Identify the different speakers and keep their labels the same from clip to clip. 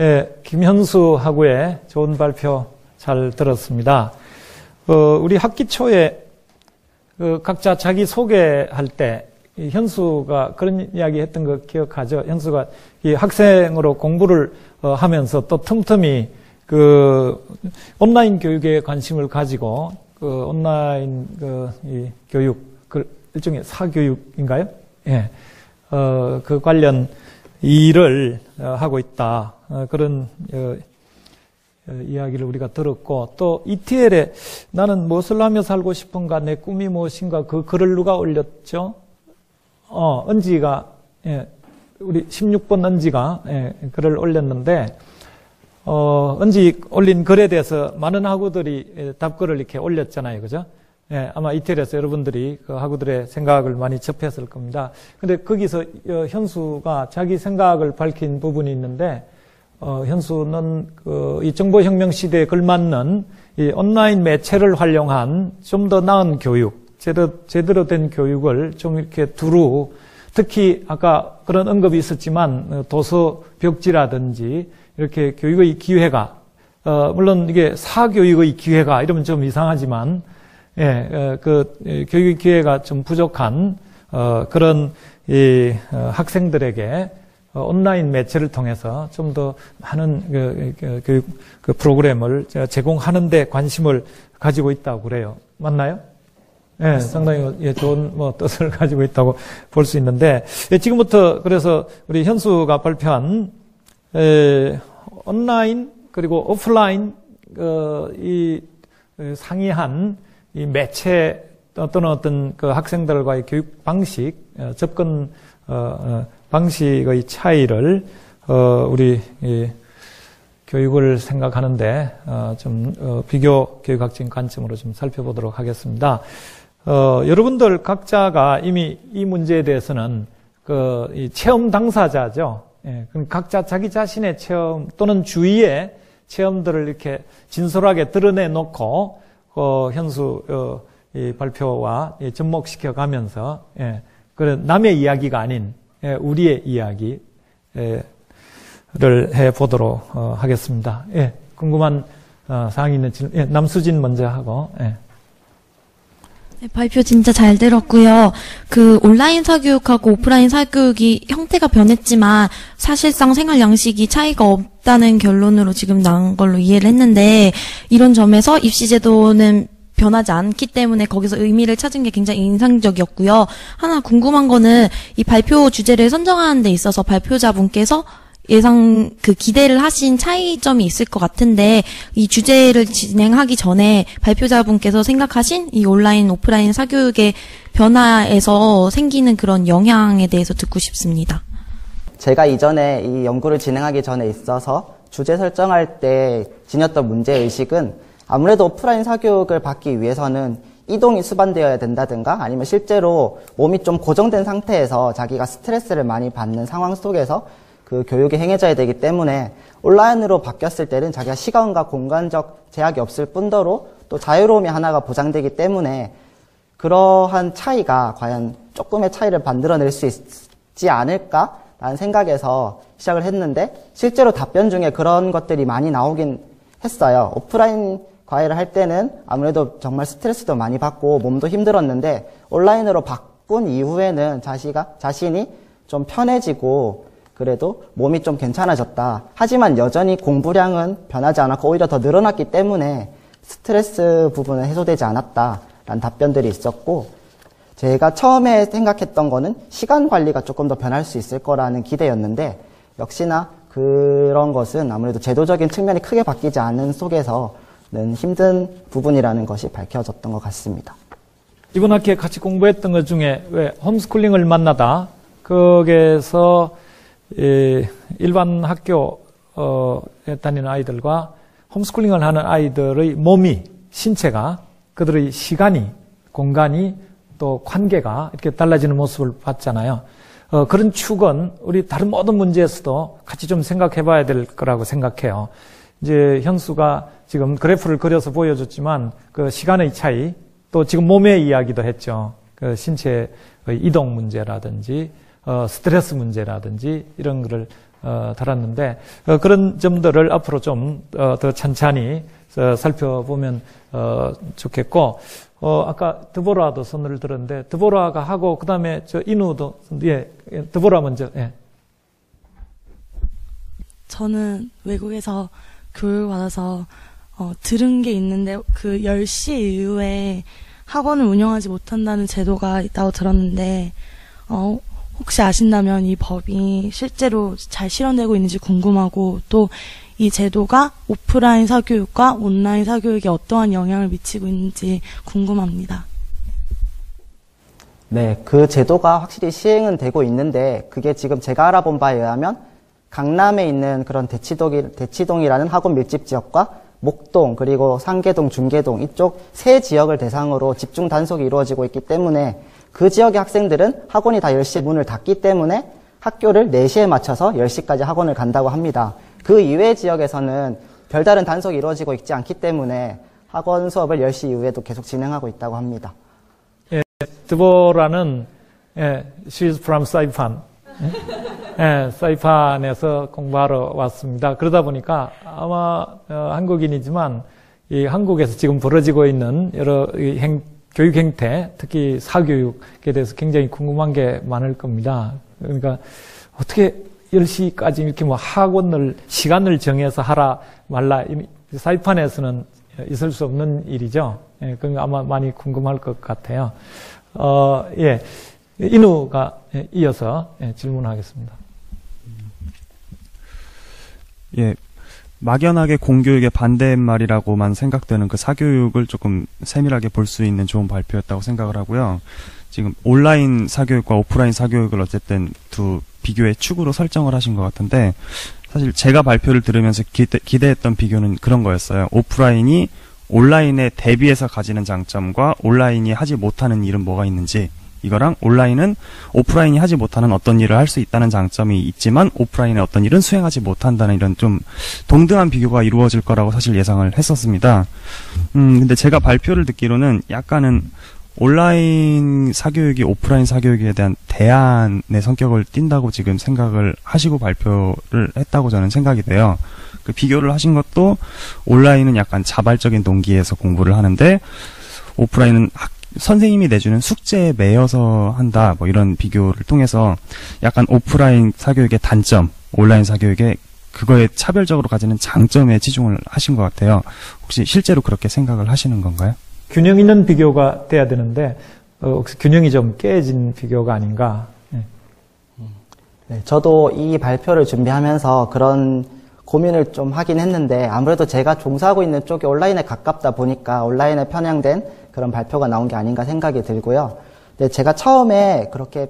Speaker 1: 예, 김현수 하고의 좋은 발표 잘 들었습니다. 어, 우리 학기 초에 그 각자 자기 소개할 때 현수가 그런 이야기 했던 거 기억하죠? 현수가 이 학생으로 공부를 어, 하면서 또 틈틈이 그 온라인 교육에 관심을 가지고 그 온라인 그 이 교육 그 일종의 사교육인가요? 예. 어, 그 관련 일을 어, 하고 있다. 어, 그런 어, 이야기를 우리가 들었고 또 ETL에 나는 무엇을 하며 살고 싶은가 내 꿈이 무엇인가 그 글을 누가 올렸죠? 어, 은지가 예, 우리 16번 은지가 예, 글을 올렸는데 어, 은지 올린 글에 대해서 많은 학우들이 예, 답글을 이렇게 올렸잖아요. 그죠? 예, 아마 이태리에서 여러분들이 그 학우들의 생각을 많이 접했을 겁니다. 근데 거기서 어, 현수가 자기 생각을 밝힌 부분이 있는데 어, 현수는 그 이 정보혁명 시대에 걸맞는 이 온라인 매체를 활용한 좀 더 나은 교육, 제대로, 제대로 된 교육을 좀 이렇게 두루 특히 아까 그런 언급이 있었지만 어, 도서 벽지라든지 이렇게 교육의 기회가 어, 물론 이게 사교육의 기회가 이러면 좀 이상하지만 예, 어, 그 예, 교육의 기회가 좀 부족한 어, 그런 이 어, 학생들에게 어, 온라인 매체를 통해서 좀 더 많은 그, 그, 교육 그 프로그램을 제공하는 데 관심을 가지고 있다고 그래요. 맞나요? 예, 네, 상당히 예, 좋은 뭐 뜻을 가지고 있다고 볼 수 있는데 예, 지금부터 그래서 우리 현수가 발표한 에, 온라인 그리고 오프라인 어, 이 상이한 이 매체 또는 어떤 그 학생들과의 교육 방식 어, 접근 어, 어, 방식의 차이를 어, 우리 이, 교육을 생각하는데 어, 좀 어, 비교 교육학적인 관점으로 좀 살펴보도록 하겠습니다. 어, 여러분들 각자가 이미 이 문제에 대해서는 그 체험 당사자죠. 예, 각자 자기 자신의 체험 또는 주위의 체험들을 이렇게 진솔하게 드러내 놓고 어, 현수 어, 발표와 접목시켜 가면서 예, 그 남의 이야기가 아닌 예, 우리의 이야기를 해 보도록 어, 하겠습니다. 예, 궁금한 어, 사항이 있는 질문, 예, 남수진 먼저 하고. 예.
Speaker 2: 네, 발표 진짜 잘 들었고요. 그 온라인 사교육하고 오프라인 사교육이 형태가 변했지만 사실상 생활 양식이 차이가 없다는 결론으로 지금 나온 걸로 이해를 했는데 이런 점에서 입시 제도는 변하지 않기 때문에 거기서 의미를 찾은 게 굉장히 인상적이었고요. 하나 궁금한 거는 이 발표 주제를 선정하는 데 있어서 발표자분께서 예상 그 기대를 하신 차이점이 있을 것 같은데 이 주제를 진행하기 전에 발표자분께서 생각하신 이 온라인 오프라인 사교육의 변화에서 생기는 그런 영향에 대해서 듣고 싶습니다.
Speaker 3: 제가 이전에 이 연구를 진행하기 전에 있어서 주제 설정할 때 지녔던 문제 의식은 아무래도 오프라인 사교육을 받기 위해서는 이동이 수반되어야 된다든가 아니면 실제로 몸이 좀 고정된 상태에서 자기가 스트레스를 많이 받는 상황 속에서 그 교육이 행해져야 되기 때문에 온라인으로 바뀌었을 때는 자기가 시간과 공간적 제약이 없을 뿐더러 또 자유로움이 하나가 보장되기 때문에 그러한 차이가 과연 조금의 차이를 만들어낼 수 있지 않을까라는 생각에서 시작을 했는데 실제로 답변 중에 그런 것들이 많이 나오긴 했어요. 오프라인 과외를 할 때는 아무래도 정말 스트레스도 많이 받고 몸도 힘들었는데 온라인으로 바꾼 이후에는 자시가, 자신이 좀 편해지고 그래도 몸이 좀 괜찮아졌다. 하지만 여전히 공부량은 변하지 않았고 오히려 더 늘어났기 때문에 스트레스 부분은 해소되지 않았다라는 답변들이 있었고 제가 처음에 생각했던 거는 시간 관리가 조금 더 변할 수 있을 거라는 기대였는데 역시나 그런 것은 아무래도 제도적인 측면이 크게 바뀌지 않은 속에서는 힘든 부분이라는 것이 밝혀졌던 것 같습니다.
Speaker 1: 이번 학기에 같이 공부했던 것 중에 왜 홈스쿨링을 만나다 거기에서 일반 학교에 다니는 아이들과 홈스쿨링을 하는 아이들의 몸이 신체가 그들의 시간이 공간이 또 관계가 이렇게 달라지는 모습을 봤잖아요. 어, 그런 축은 우리 다른 모든 문제에서도 같이 좀 생각해 봐야 될 거라고 생각해요. 이제 현수가 지금 그래프를 그려서 보여줬지만 그 시간의 차이 또 지금 몸의 이야기도 했죠. 그 신체의 이동 문제라든지 어, 스트레스 문제라든지 이런 거를 어, 달았는데 어, 그런 점들을 앞으로 좀 더 천천히 살펴보면 좋겠고 아까 드보라도 손을 들었는데 드보라가 하고 그 다음에 저 인우도 예, 예 드보라 먼저 예.
Speaker 4: 저는 외국에서 교육을 받아서 어, 들은 게 있는데 그 10시 이후에 학원을 운영하지 못한다는 제도가 있다고 들었는데 어, 혹시 아신다면 이 법이 실제로 잘 실현되고 있는지 궁금하고 또 이 제도가 오프라인 사교육과 온라인 사교육에 어떠한 영향을 미치고 있는지 궁금합니다.
Speaker 3: 네, 그 제도가 확실히 시행은 되고 있는데 그게 지금 제가 알아본 바에 의하면 강남에 있는 그런 대치동이, 대치동이라는 학원 밀집 지역과 목동 그리고 상계동, 중계동 이쪽 세 지역을 대상으로 집중 단속이 이루어지고 있기 때문에 그 지역의 학생들은 학원이 다 10시에 문을 닫기 때문에 학교를 4시에 맞춰서 10시까지 학원을 간다고 합니다. 그 이외의 지역에서는 별다른 단속이 이루어지고 있지 않기 때문에 학원 수업을 10시 이후에도 계속 진행하고 있다고 합니다.
Speaker 1: 예, 드보라는 예, she's from Saipan. 예, 사이판에서 공부하러 왔습니다. 그러다 보니까 아마 어, 한국인이지만 이 한국에서 지금 벌어지고 있는 여러 행, 교육 행태, 특히 사교육에 대해서 굉장히 궁금한 게 많을 겁니다. 그러니까 어떻게 10시까지 이렇게 뭐 학원을 시간을 정해서 하라 말라 사이판에서는 있을 수 없는 일이죠. 예, 그건 아마 많이 궁금할 것 같아요. 어, 예. 인우가 이어서 예, 질문하겠습니다.
Speaker 5: 예, 막연하게 공교육의 반대말이라고만 생각되는 그 사교육을 조금 세밀하게 볼 수 있는 좋은 발표였다고 생각을 하고요. 지금 온라인 사교육과 오프라인 사교육을 어쨌든 두 비교의 축으로 설정을 하신 것 같은데 사실 제가 발표를 들으면서 기대, 기대했던 비교는 그런 거였어요. 오프라인이 온라인에 대비해서 가지는 장점과 온라인이 하지 못하는 일은 뭐가 있는지 이거랑 온라인은 오프라인이 하지 못하는 어떤 일을 할 수 있다는 장점이 있지만 오프라인의 어떤 일은 수행하지 못한다는 이런 좀 동등한 비교가 이루어질 거라고 사실 예상을 했었습니다. 음, 근데 제가 발표를 듣기로는 약간은 온라인 사교육이 오프라인 사교육에 대한 대안의 성격을 띈다고 지금 생각을 하시고 발표를 했다고 저는 생각이 돼요. 그 비교를 하신 것도 온라인은 약간 자발적인 동기에서 공부를 하는데 오프라인은 학, 선생님이 내주는 숙제에 매여서 한다 뭐 이런 비교를 통해서 약간 오프라인 사교육의 단점, 온라인 사교육의 그거에 차별적으로 가지는 장점에 치중을 하신 것 같아요. 혹시 실제로 그렇게 생각을 하시는 건가요?
Speaker 1: 균형 있는 비교가 돼야 되는데 어, 혹시 균형이 좀 깨진 비교가 아닌가? 네.
Speaker 3: 네, 저도 이 발표를 준비하면서 그런 고민을 좀 하긴 했는데 아무래도 제가 종사하고 있는 쪽이 온라인에 가깝다 보니까 온라인에 편향된 그런 발표가 나온 게 아닌가 생각이 들고요. 근데 제가 처음에 그렇게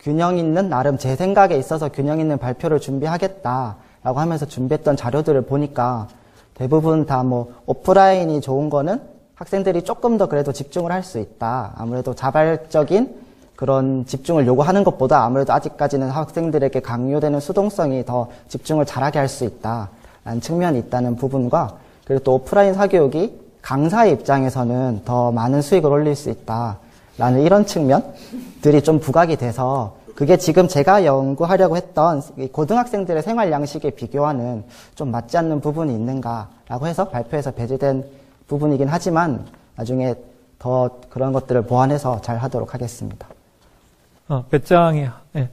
Speaker 3: 균형 있는 나름 제 생각에 있어서 균형 있는 발표를 준비하겠다라고 하면서 준비했던 자료들을 보니까 대부분 다 뭐 오프라인이 좋은 거는 학생들이 조금 더 그래도 집중을 할 수 있다. 아무래도 자발적인 그런 집중을 요구하는 것보다 아무래도 아직까지는 학생들에게 강요되는 수동성이 더 집중을 잘하게 할 수 있다라는 측면이 있다는 부분과 그리고 또 오프라인 사교육이 강사의 입장에서는 더 많은 수익을 올릴 수 있다라는 이런 측면들이 좀 부각이 돼서 그게 지금 제가 연구하려고 했던 고등학생들의 생활 양식에 비교하는 좀 맞지 않는 부분이 있는가라고 해서 발표에서 배제된 부분이긴 하지만 나중에 더 그런 것들을 보완해서 잘 하도록 하겠습니다.
Speaker 1: 어, 배짱이, 네.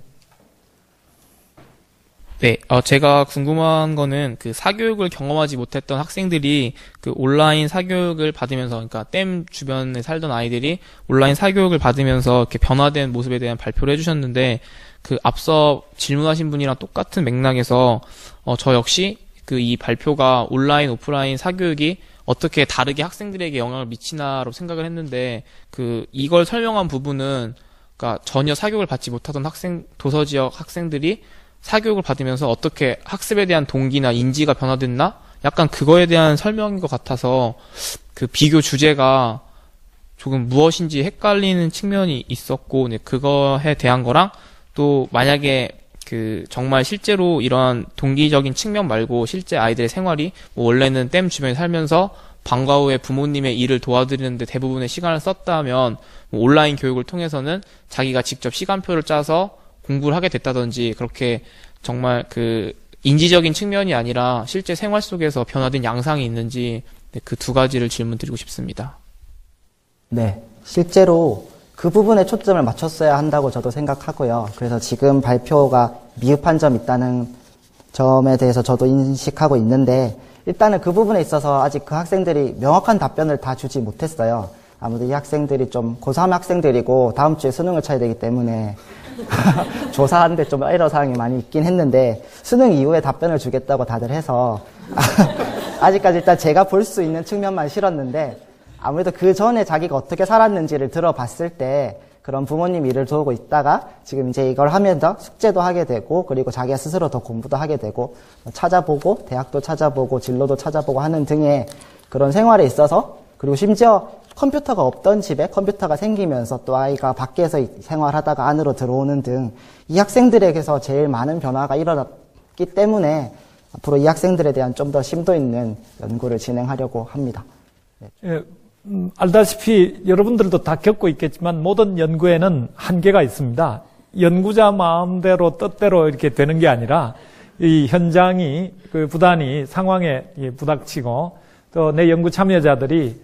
Speaker 6: 네, 어, 제가 궁금한 거는 그 사교육을 경험하지 못했던 학생들이 그 온라인 사교육을 받으면서, 그러니까 댐 주변에 살던 아이들이 온라인 사교육을 받으면서 이렇게 변화된 모습에 대한 발표를 해주셨는데, 그 앞서 질문하신 분이랑 똑같은 맥락에서, 어, 저 역시 그 이 발표가 온라인, 오프라인 사교육이 어떻게 다르게 학생들에게 영향을 미치나로 생각을 했는데, 그 이걸 설명한 부분은, 그러니까 전혀 사교육을 받지 못하던 학생, 도서 지역 학생들이 사교육을 받으면서 어떻게 학습에 대한 동기나 인지가 변화됐나? 약간 그거에 대한 설명인 것 같아서 그 비교 주제가 조금 무엇인지 헷갈리는 측면이 있었고, 네, 그거에 대한 거랑 또 만약에 그 정말 실제로 이러한 동기적인 측면 말고 실제 아이들의 생활이 뭐 원래는 댐 주변에 살면서 방과 후에 부모님의 일을 도와드리는데 대부분의 시간을 썼다면 뭐 온라인 교육을 통해서는 자기가 직접 시간표를 짜서 공부를 하게 됐다든지 그렇게 정말 그 인지적인 측면이 아니라 실제 생활 속에서 변화된 양상이 있는지 네, 그두 가지를 질문 드리고 싶습니다.
Speaker 3: 네, 실제로 그 부분에 초점을 맞췄어야 한다고 저도 생각하고요. 그래서 지금 발표가 미흡한 점 있다는 점에 대해서 저도 인식하고 있는데 일단은 그 부분에 있어서 아직 그 학생들이 명확한 답변을 다 주지 못했어요. 아무래도 이 학생들이 좀 고3 학생들이고 다음 주에 수능을 쳐야 되기 때문에 조사하는데 좀 에러 사항이 많이 있긴 했는데 수능 이후에 답변을 주겠다고 다들 해서 아직까지 일단 제가 볼 수 있는 측면만 실었는데 아무래도 그 전에 자기가 어떻게 살았는지를 들어봤을 때 그런 부모님 일을 도우고 있다가 지금 이제 이걸 하면서 숙제도 하게 되고 그리고 자기가 스스로 더 공부도 하게 되고 찾아보고 대학도 찾아보고 진로도 찾아보고 하는 등의 그런 생활에 있어서 그리고 심지어 컴퓨터가 없던 집에 컴퓨터가 생기면서 또 아이가 밖에서 생활하다가 안으로 들어오는 등 이 학생들에게서 제일 많은 변화가 일어났기 때문에 앞으로 이 학생들에 대한 좀 더 심도 있는 연구를 진행하려고 합니다.
Speaker 1: 예, 음, 알다시피 여러분들도 다 겪고 있겠지만 모든 연구에는 한계가 있습니다. 연구자 마음대로 뜻대로 이렇게 되는 게 아니라 이 현장이 그 부단히 상황에 부닥치고 또 내 연구 참여자들이 어,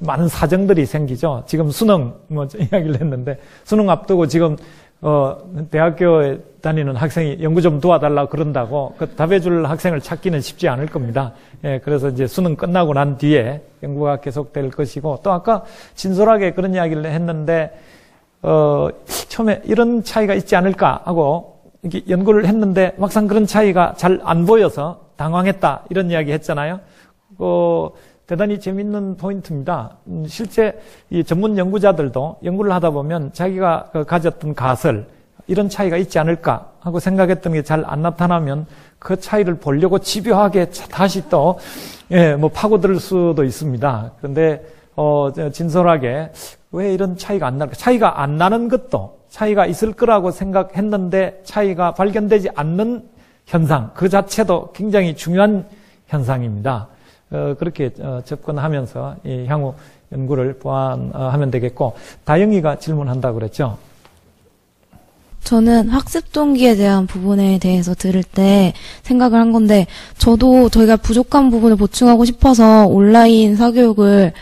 Speaker 1: 많은 사정들이 생기죠. 지금 수능 뭐 이야기를 했는데 수능 앞두고 지금 어, 대학교에 다니는 학생이 연구 좀 도와달라 그런다고 그 답해줄 학생을 찾기는 쉽지 않을 겁니다. 예, 그래서 이제 수능 끝나고 난 뒤에 연구가 계속될 것이고 또 아까 진솔하게 그런 이야기를 했는데 어, 처음에 이런 차이가 있지 않을까 하고 이렇게 연구를 했는데 막상 그런 차이가 잘 안 보여서 당황했다 이런 이야기 했잖아요. 어, 대단히 재밌는 포인트입니다. 음, 실제 이 전문 연구자들도 연구를 하다 보면 자기가 그 가졌던 가설 이런 차이가 있지 않을까 하고 생각했던 게 잘 안 나타나면 그 차이를 보려고 집요하게 다시 또, 예, 뭐 파고들 수도 있습니다. 그런데, 어, 진솔하게 왜 이런 차이가 안 날까? 차이가 안 나는 것도 차이가 있을 거라고 생각했는데 차이가 발견되지 않는 현상, 그 자체도 굉장히 중요한 현상입니다. 어, 그렇게 어, 접근하면서 이 향후 연구를 보완하면 되겠고 다영이가 질문한다고 그랬죠.
Speaker 2: 저는 학습 동기에 대한 부분에 대해서 들을 때 생각을 한 건데 저도 저희가 부족한 부분을 보충하고 싶어서 온라인 사교육을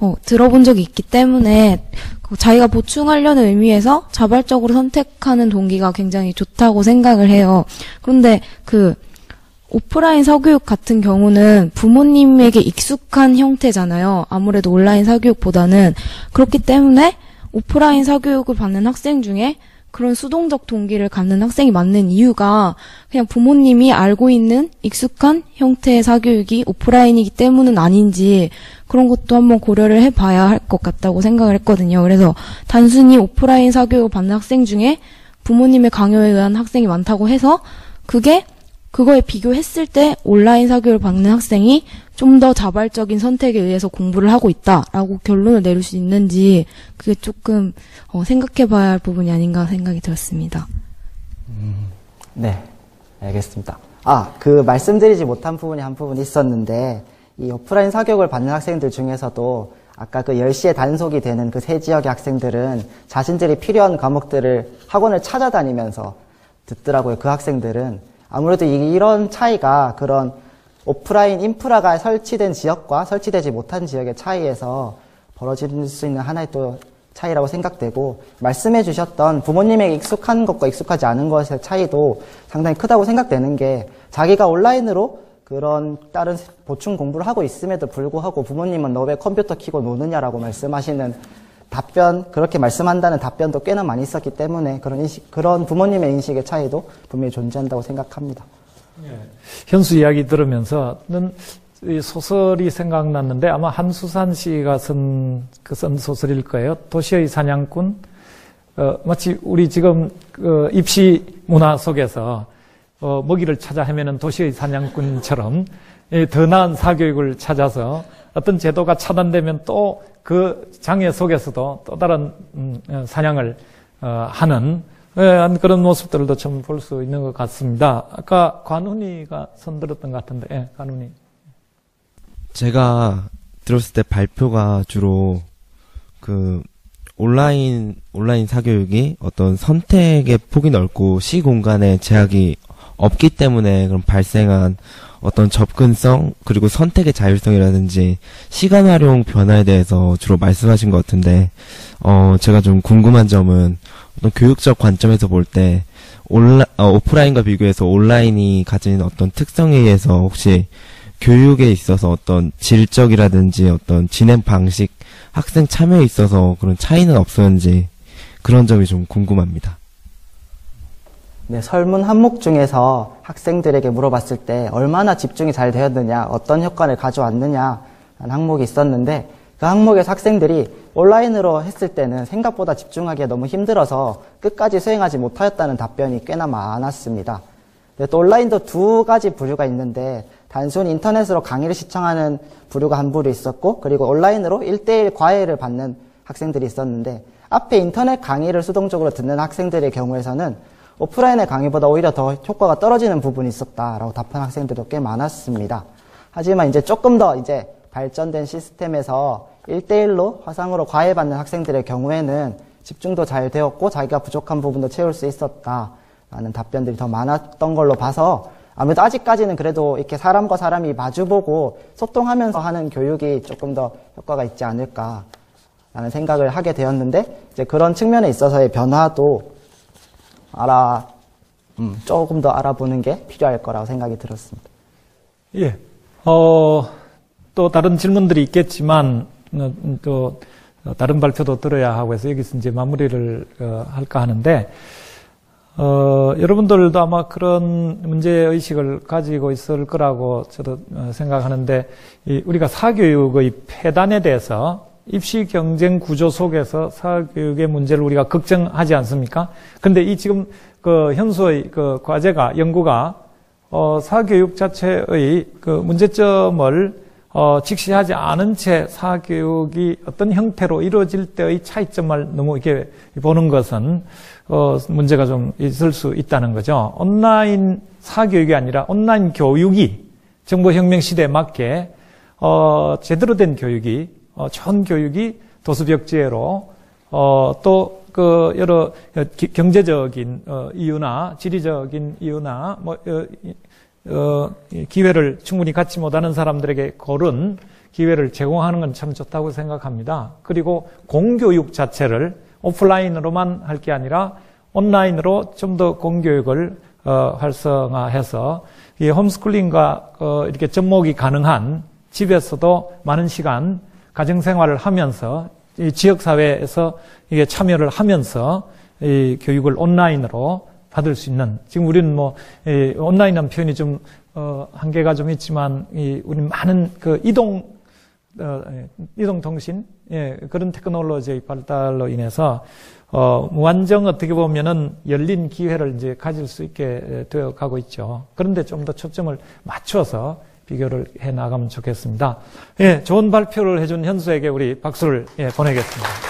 Speaker 2: 어, 들어본 적이 있기 때문에 그 자기가 보충하려는 의미에서 자발적으로 선택하는 동기가 굉장히 좋다고 생각을 해요. 그런데 그 오프라인 사교육 같은 경우는 부모님에게 익숙한 형태잖아요. 아무래도 온라인 사교육보다는 그렇기 때문에 오프라인 사교육을 받는 학생 중에 그런 수동적 동기를 갖는 학생이 많는 이유가 그냥 부모님이 알고 있는 익숙한 형태의 사교육이 오프라인이기 때문은 아닌지 그런 것도 한번 고려를 해봐야 할 것 같다고 생각을 했거든요. 그래서 단순히 오프라인 사교육을 받는 학생 중에 부모님의 강요에 의한 학생이 많다고 해서 그게 그거에 비교했을 때 온라인 사교육을 받는 학생이 좀 더 자발적인 선택에 의해서 공부를 하고 있다라고 결론을 내릴 수 있는지 그게 조금 어, 생각해 봐야 할 부분이 아닌가 생각이 들었습니다.
Speaker 3: 네, 알겠습니다. 아, 그 말씀드리지 못한 부분이 한 부분 있었는데 이 오프라인 사교육을 받는 학생들 중에서도 아까 그 10시에 단속이 되는 그 세 지역의 학생들은 자신들이 필요한 과목들을 학원을 찾아다니면서 듣더라고요. 그 학생들은 아무래도 이런 차이가 그런 오프라인 인프라가 설치된 지역과 설치되지 못한 지역의 차이에서 벌어질 수 있는 하나의 또 차이라고 생각되고 말씀해 주셨던 부모님에게 익숙한 것과 익숙하지 않은 것의 차이도 상당히 크다고 생각되는 게 자기가 온라인으로 그런 다른 보충 공부를 하고 있음에도 불구하고 부모님은 너 왜 컴퓨터 키고 노느냐라고 말씀하시는 답변 그렇게 말씀한다는 답변도 꽤나 많이 있었기 때문에 그런 인식 그런 부모님의 인식의 차이도 분명히 존재한다고 생각합니다.
Speaker 1: 현수 이야기 들으면서는 이 소설이 생각났는데 아마 한수산 씨가 쓴, 그 쓴 소설일 거예요. 도시의 사냥꾼. 어, 마치 우리 지금 그 입시 문화 속에서 어, 먹이를 찾아 헤매는 도시의 사냥꾼처럼 이더 나은 사교육을 찾아서 어떤 제도가 차단되면 또 그 장애 속에서도 또 다른 음, 사냥을 어, 하는 예, 그런 모습들도 좀 볼 수 있는 것 같습니다. 아까 관훈이가 손들었던 것 같은데, 예, 관훈이.
Speaker 7: 제가 들었을 때 발표가 주로 그 온라인 온라인 사교육이 어떤 선택의 폭이 넓고 시 공간에 제약이 없기 때문에 그런 발생한 어떤 접근성 그리고 선택의 자율성이라든지 시간 활용 변화에 대해서 주로 말씀하신 것 같은데 어 제가 좀 궁금한 점은 어떤 교육적 관점에서 볼때 온라 어, 오프라인과 비교해서 온라인이 가진 어떤 특성에 의해서 혹시 교육에 있어서 어떤 질적이라든지 어떤 진행 방식 학생 참여에 있어서 그런 차이는 없었는지 그런 점이 좀 궁금합니다.
Speaker 3: 네, 설문 항목 중에서 학생들에게 물어봤을 때 얼마나 집중이 잘 되었느냐, 어떤 효과를 가져왔느냐 하는 항목이 있었는데 그 항목에서 학생들이 온라인으로 했을 때는 생각보다 집중하기가 너무 힘들어서 끝까지 수행하지 못하였다는 답변이 꽤나 많았습니다. 네, 또 온라인도 두 가지 부류가 있는데 단순히 인터넷으로 강의를 시청하는 부류가 한 부류 있었고 그리고 온라인으로 1대1 과외를 받는 학생들이 있었는데 앞에 인터넷 강의를 수동적으로 듣는 학생들의 경우에서는 오프라인의 강의보다 오히려 더 효과가 떨어지는 부분이 있었다라고 답한 학생들도 꽤 많았습니다. 하지만 이제 조금 더 이제 발전된 시스템에서 1대1로 화상으로 과외받는 학생들의 경우에는 집중도 잘 되었고 자기가 부족한 부분도 채울 수 있었다라는 답변들이 더 많았던 걸로 봐서 아무래도 아직까지는 그래도 이렇게 사람과 사람이 마주보고 소통하면서 하는 교육이 조금 더 효과가 있지 않을까라는 생각을 하게 되었는데 이제 그런 측면에 있어서의 변화도 알아 음, 조금 더 알아보는 게 필요할 거라고 생각이 들었습니다.
Speaker 1: 예. 어, 또 다른 질문들이 있겠지만, 어, 또 다른 발표도 들어야 하고 해서 여기서 이제 마무리를 어, 할까 하는데, 어, 여러분들도 아마 그런 문제의식을 가지고 있을 거라고 저도 어, 생각하는데, 이 우리가 사교육의 폐단에 대해서 입시 경쟁 구조 속에서 사교육의 문제를 우리가 걱정하지 않습니까? 근데 이 지금 그 현수의 그 과제가, 연구가, 어, 사교육 자체의 그 문제점을 어, 직시하지 않은 채 사교육이 어떤 형태로 이루어질 때의 차이점을 너무 이렇게 보는 것은 어, 문제가 좀 있을 수 있다는 거죠. 온라인 사교육이 아니라 온라인 교육이 정보혁명 시대에 맞게 어, 제대로 된 교육이 어, 좋은 교육이 도수벽지혜로 어, 또 그 여러 기- 경제적인 어, 이유나 지리적인 이유나 뭐 어, 이- 어, 이 기회를 충분히 갖지 못하는 사람들에게 고른 기회를 제공하는 건 참 좋다고 생각합니다. 그리고 공교육 자체를 오프라인으로만 할 게 아니라 온라인으로 좀 더 공교육을 어, 활성화해서 이 홈스쿨링과 어, 이렇게 접목이 가능한 집에서도 많은 시간 가정 생활을 하면서 이 지역 사회에서 이게 참여를 하면서 이 교육을 온라인으로 받을 수 있는 지금 우리는 뭐 이 온라인이라는 표현이 좀 어, 한계가 좀 있지만 이 우리 많은 그 이동 어, 예, 이동 통신 예, 그런 테크놀로지의 발달로 인해서 어, 무한정 어떻게 보면은 열린 기회를 이제 가질 수 있게 되어 가고 있죠. 그런데 좀 더 초점을 맞춰서 비교를 해 나가면 좋겠습니다. 예, 좋은 발표를 해준 현수에게 우리 박수를 예, 보내겠습니다.